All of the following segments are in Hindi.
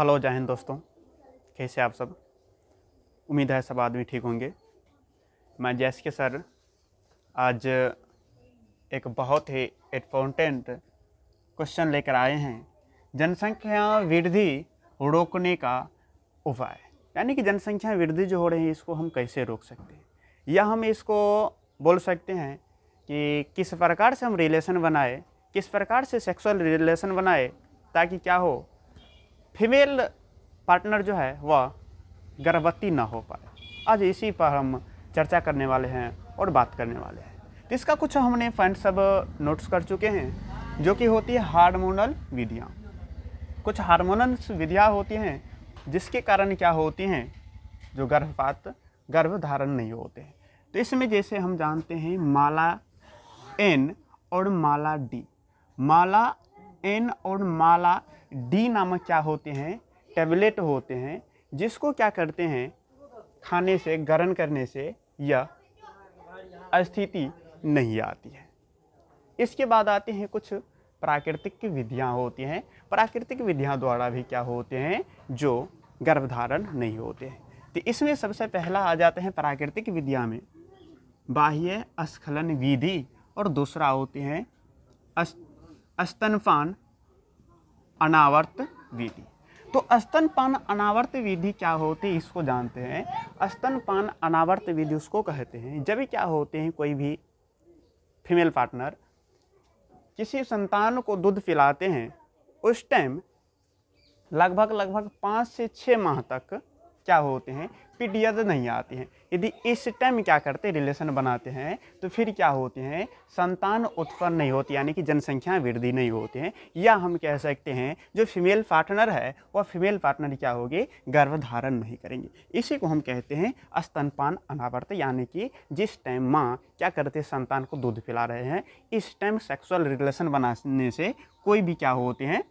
हेलो, जय हिंद दोस्तों। कैसे आप सब? उम्मीद है सब आदमी ठीक होंगे। मैं जैस के सर आज एक बहुत ही इम्पोर्टेंट क्वेश्चन लेकर आए हैं। जनसंख्या वृद्धि रोकने का उपाय। यानी कि जनसंख्या वृद्धि जो हो रही है, इसको हम कैसे रोक सकते हैं? या हम इसको बोल सकते हैं कि किस प्रकार से हम रिलेशन बनाए, किस प्रकार से सेक्सुअल रिलेशन बनाए, ताकि क्या हो फीमेल पार्टनर जो है, वह गर्भवती ना हो पाए। आज इसी पर हम चर्चा करने वाले हैं और बात करने वाले हैं। तो इसका कुछ हमने पॉइंट सब नोट्स कर चुके हैं, जो कि होती है हार्मोनल विधियाँ। कुछ हार्मोनल विधियाँ होती हैं, जिसके कारण क्या होती हैं, जो गर्भपात गर्भधारण नहीं होते हैं। तो इसमें जैसे हम जानते हैं, माला एन और माला डी माला एन और माला डी नामक क्या होते हैं? टेबलेट होते हैं, जिसको क्या करते हैं? खाने से ग्रहण करने से यह स्थिति नहीं आती है। इसके बाद आते हैं कुछ प्राकृतिक विधियाँ होती हैं। प्राकृतिक विधियाँ द्वारा भी क्या होते हैं? जो गर्भधारण नहीं होते हैं। तो इसमें सबसे पहला आ जाते हैं प्राकृतिक विद्या में। बाह्य स्खलन विधि और दूसरा होते हैं स्तनपान अनावर्त विधि। तो स्तनपान अनावर्त विधि क्या होती है, इसको जानते हैं। स्तनपान अनावर्त विधि उसको कहते हैं। जब क्या होते हैं, कोई भी फीमेल पार्टनर किसी संतान को दूध पिलाते हैं, उस टाइम लगभग लगभग पाँच से छः माह तक क्या होते हैं पीरियड नहीं आते हैं। यदि इस टाइम क्या करते रिलेशन बनाते हैं तो फिर क्या होते हैं? संतान उत्पन्न नहीं होती, यानी कि जनसंख्या वृद्धि नहीं होती है। या हम कह सकते हैं, जो फीमेल पार्टनर है, वह फीमेल पार्टनर क्या होगी? गर्भधारण नहीं करेंगे। इसी को हम कहते हैं स्तनपान अनावर्त यानी कि जिस टाइम माँ क्या करते संतान को दूध पिला रहे हैं, इस टाइम सेक्सुअल रिलेशन बनाने से कोई भी क्या होते हैं?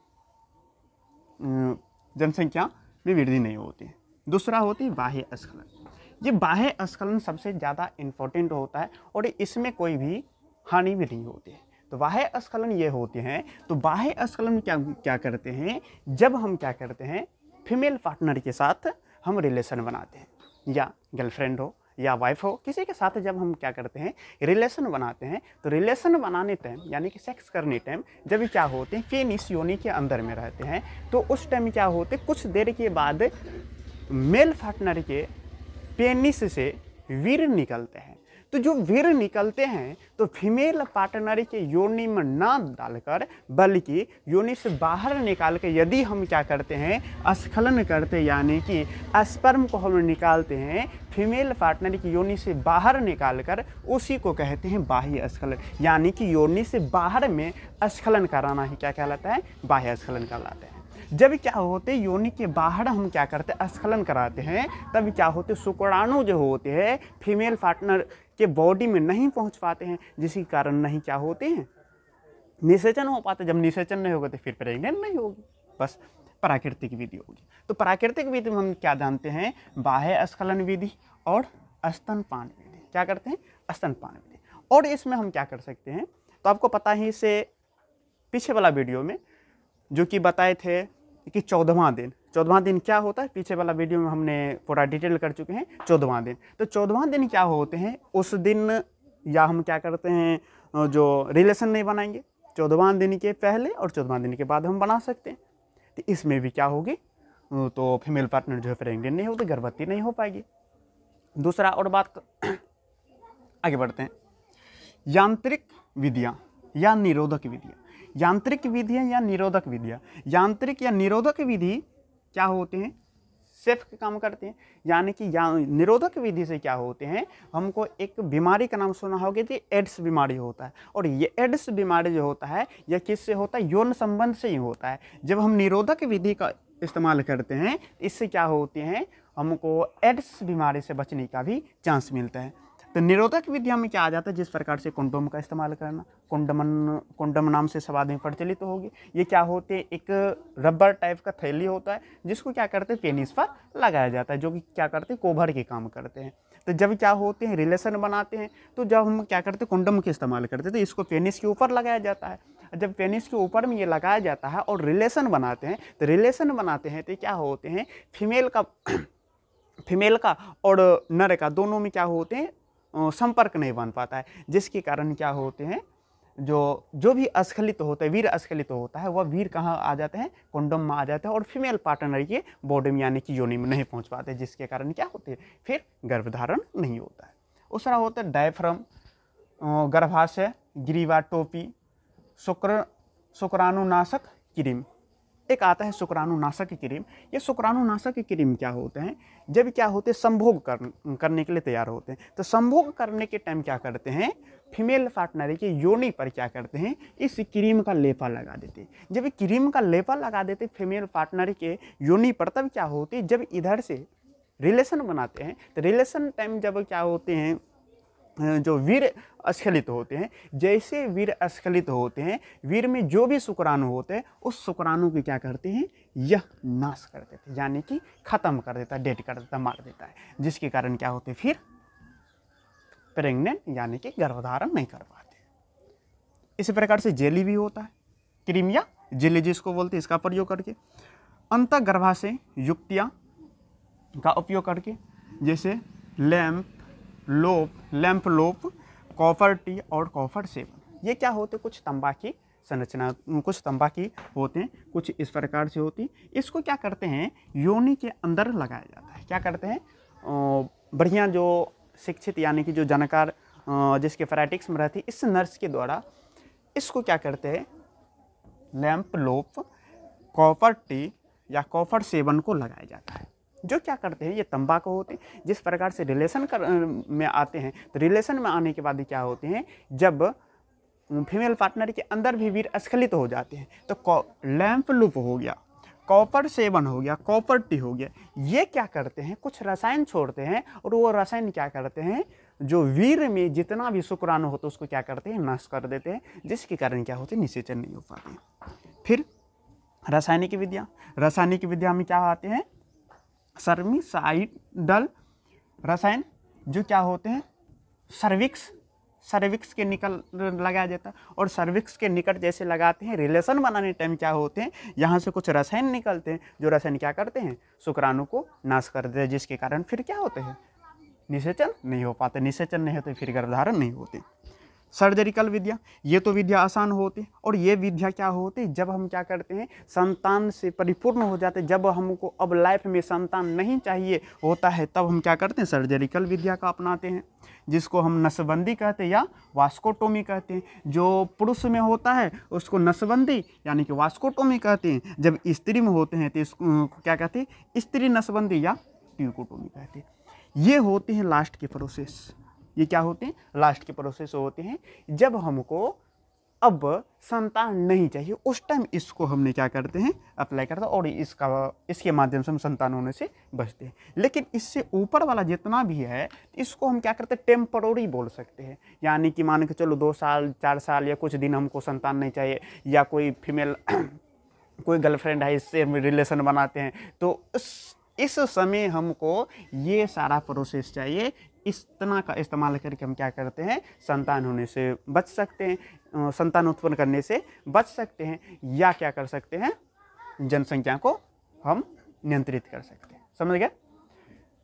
जनसंख्या में वृद्धि नहीं होती। है दूसरा होती है बाह्य स्खलन। ये बाह्य स्खलन सबसे ज़्यादा इम्पोर्टेंट होता है और इसमें कोई भी हानि भी नहीं होती है। तो बाह्य स्खलन ये होते हैं तो बाह्य स्खलन क्या क्या करते हैं? जब हम क्या करते हैं फीमेल पार्टनर के साथ हम रिलेशन बनाते हैं, या गर्लफ्रेंड हो, या वाइफ हो, किसी के साथ जब हम क्या करते हैं रिलेशन बनाते हैं तो रिलेशन बनाने टाइम यानी कि सेक्स करने टाइम जब क्या होते हैं पेनिस योनि के अंदर में रहते हैं तो उस टाइम क्या होते कुछ देर के बाद मेल पार्टनर के पेनिस से वीर निकलते हैं। तो जो वीर निकलते हैं तो फीमेल पार्टनर के योनि में ना डालकर, बल्कि योनि से बाहर निकाल के यदि हम क्या करते हैं स्खलन करते यानी कि स्पर्म को हम निकालते हैं, फीमेल पार्टनर की योनि से बाहर निकाल कर उसी को कहते हैं बाह्य स्खलन यानी कि योनि से बाहर में स्खलन कराना ही क्या कहलाता है? बाह्य स्खलन कहलाता है। जब क्या होते योनि के बाहर हम क्या करते स्खलन कराते हैं, तब क्या होते शुक्राणु जो होते हैं फीमेल पार्टनर के बॉडी में नहीं पहुँच पाते हैं, जिसके कारण नहीं क्या होते हैं? निषेचन हो पाते जब निषेचन नहीं होगा तो फिर प्रेगनेंट नहीं होगी। बस प्राकृतिक विधि होगी। तो प्राकृतिक विधि में हम क्या जानते हैं? बाह्य स्खलन विधि और स्तनपान विधि। क्या करते हैं? स्तनपान विधि। और इसमें हम क्या कर सकते हैं? तो आपको पता ही इसे पीछे वाला वीडियो में, जो कि बताए थे कि चौदहवा दिन। चौदहवा दिन क्या होता है? पीछे वाला वीडियो में हमने पूरा डिटेल कर चुके हैं, चौदहवा दिन। तो चौदहवा दिन क्या होते हैं? उस दिन या हम क्या करते हैं जो रिलेशन नहीं बनाएँगे। चौदहवा दिन के पहले और चौदहवा दिन के बाद हम बना सकते हैं। तो इसमें भी क्या होगी? तो फीमेल पार्टनर जो है प्रेगनेंट नहीं होती गर्भवती नहीं हो पाएगी। दूसरा और बात, आगे बढ़ते हैं। यांत्रिक विधियाँ। या निरोधक विधियाँ। यांत्रिक विधियाँ या निरोधक विधियाँ। यांत्रिक या निरोधक विधि क्या होते हैं? सेफ़ काम करते हैं। यानी कि या निरोधक विधि से क्या होते हैं? हमको एक बीमारी का नाम सुना होगा कि एड्स बीमारी होता है। और ये एड्स बीमारी जो होता है यह किससे होता है? यौन संबंध से ही होता है। जब हम निरोधक विधि का इस्तेमाल करते हैं, इससे क्या होते हैं? हमको एड्स बीमारी से बचने का भी चांस मिलता है। तो निरोधक विद्या में क्या आ जाता है? जिस प्रकार से कुंडोम का इस्तेमाल करना, कुंडमन, कुंडम नाम से सब आदमी प्रचलित होगी, ये क्या होते हैं? एक रबर टाइप का थैली होता है, जिसको क्या करते हैं? पेनिस पर लगाया जाता है, जो कि क्या करते हैं? कोभर के काम करते हैं। तो जब क्या होते हैं? रिलेशन बनाते हैं तो जब हम क्या करते हैं? कुंडम के इस्तेमाल करते हैं तो इसको पेनिस के ऊपर लगाया जाता है। जब पेनिस के ऊपर में ये लगाया जाता है और रिलेशन बनाते हैं तो रिलेशन बनाते हैं तो क्या होते हैं? फीमेल का फीमेल का और नर का दोनों में क्या होते हैं? संपर्क नहीं बन पाता है। जिसके कारण क्या होते हैं, जो जो भी अस्खलित होता है, वीर अस्खलित होता है, वह वीर कहाँ आ जाते हैं? कुंडम में आ जाते हैं और फीमेल पार्टनर के बॉडी में यानी कि योनि में नहीं पहुँच पाते, जिसके कारण क्या होते हैं, फिर गर्भधारण नहीं होता है। दूसरा होता है, डायफ्रम गर्भाशय ग्रीवा टोपी, शुक्र, शुक्राणुनाशक, क्रीम। एक आता है शुक्राणुनाशक की क्रीम। ये शुक्राणुनाशक की क्रीम क्या होते हैं? जब क्या होते हैं? संभोग कर, करने के लिए तैयार होते हैं। तो संभोग करने के टाइम क्या करते हैं? फीमेल पार्टनर के योनि पर क्या करते हैं? इस क्रीम का लेपा लगा देते हैं। जब क्रीम का लेपा लगा देते फीमेल पार्टनर के योनि पर तब क्या होती जब इधर से रिलेशन बनाते हैं तो रिलेशन टाइम जब क्या होते हैं? जो वीर अस्खलित होते हैं, जैसे वीर अस्खलित होते हैं, वीर में जो भी शुक्राणु होते हैं, उस शुक्राणु को क्या करते हैं, यह नाश कर देते हैं, यानी कि ख़त्म कर देता है डेट कर देता मार देता है। जिसके कारण क्या होते फिर प्रेग्नेंट, यानी कि गर्भधारण नहीं कर पाते। इसी प्रकार से जेली भी होता है क्रीम या जेली जिसको बोलते हैं, इसका प्रयोग करके। अंत गर्भाशय युक्तियाँ का उपयोग करके, जैसे लैम्प लोप लैंप लोप कॉफर टी और कॉफर सेवन ये क्या होते कुछ तंबाकी संरचना, कुछ तंबाकी होते हैं, कुछ इस प्रकार से होती इसको क्या करते हैं? योनि के अंदर लगाया जाता है। क्या करते हैं? बढ़िया जो शिक्षित यानी कि जो जानकार जिसके फ्राइटिक्स में रहती, इस नर्स के द्वारा इसको क्या करते हैं? लैंप लोप कॉपर टी या कॉपर सेवन को लगाया जाता है। जो क्या करते हैं, ये तंबाकू होते हैं, जिस प्रकार से रिलेशन कर में आते हैं तो रिलेशन में आने के बाद क्या होते हैं, जब फीमेल पार्टनर के अंदर भी वीर अस्खलित हो जाते हैं तो लैंप लूप हो गया, कॉपर सेवन हो गया, कॉपर टी हो गया, ये क्या करते हैं, कुछ रसायन छोड़ते हैं, और वो रसायन क्या करते हैं, जो वीर में जितना भी शुक्राणु होता है, उसको क्या करते हैं नष्ट कर देते हैं, जिसके कारण क्या होते हैं, निषेचन नहीं हो पाते फिर, रासायनिक विद्या रासायनिक विद्या में क्या आते हैं सर्मिसाइडल रसायन, जो क्या होते हैं? सर्विक्स सर्विक्स के निकल लगाया जाता है और सर्विक्स के निकट जैसे लगाते हैं, रिलेशन बनाने टाइम क्या होते हैं? यहाँ से कुछ रसायन निकलते हैं। जो रसायन क्या करते हैं? शुक्राणु को नाश कर देते हैं, जिसके कारण फिर क्या होते हैं? निषेचन नहीं हो पाते। निषेचन नहीं होते, फिर गर्भधारण नहीं होते। सर्जरिकल विद्या, ये तो विद्या आसान होती है और ये विद्या क्या होती? है जब हम क्या करते हैं, संतान से परिपूर्ण हो जाते जब हमको अब लाइफ में संतान नहीं चाहिए, होता है, तब हम क्या करते हैं? सर्जरिकल विद्या का अपनाते हैं, जिसको हम नसबंदी कहते हैं या वास्कोटोमी कहते हैं। जो पुरुष में होता है, उसको नसबंदी यानी कि वास्कोटोमी कहते हैं। जब स्त्री में होते हैं तो इसको क्या कहते हैं? स्त्री नसबंदी या ट्यूकोटोमी कहते हैं। ये होते हैं लास्ट के प्रोसेस ये क्या होते हैं? लास्ट के प्रोसेस होते हैं। जब हमको अब संतान नहीं चाहिए, उस टाइम इसको हमने क्या करते हैं? अप्लाई करते हैं और इसका, इसके माध्यम से हम संतान होने से बचते हैं। लेकिन इससे ऊपर वाला जितना भी है, इसको हम क्या करते हैं? टेम्पररी बोल सकते हैं। यानी कि मान के चलो दो साल, चार साल या कुछ दिन हमको संतान नहीं चाहिए, या कोई फीमेल कोई गर्लफ्रेंड है, इससे हम रिलेशन बनाते हैं। तो उस, इस समय हमको ये सारा प्रोसेस चाहिए इस तरह का इस्तेमाल करके हम क्या करते हैं? संतान होने से बच सकते हैं संतान उत्पन्न करने से बच सकते हैं, या क्या कर सकते हैं? जनसंख्या को हम नियंत्रित कर सकते हैं। समझ गए?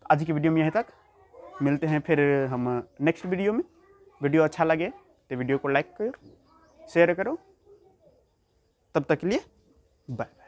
आज की वीडियो में यहीं तक। मिलते हैं फिर हम नेक्स्ट वीडियो में। वीडियो अच्छा लगे तो वीडियो को लाइक करो, शेयर करो। तब तक के लिए बाय बाय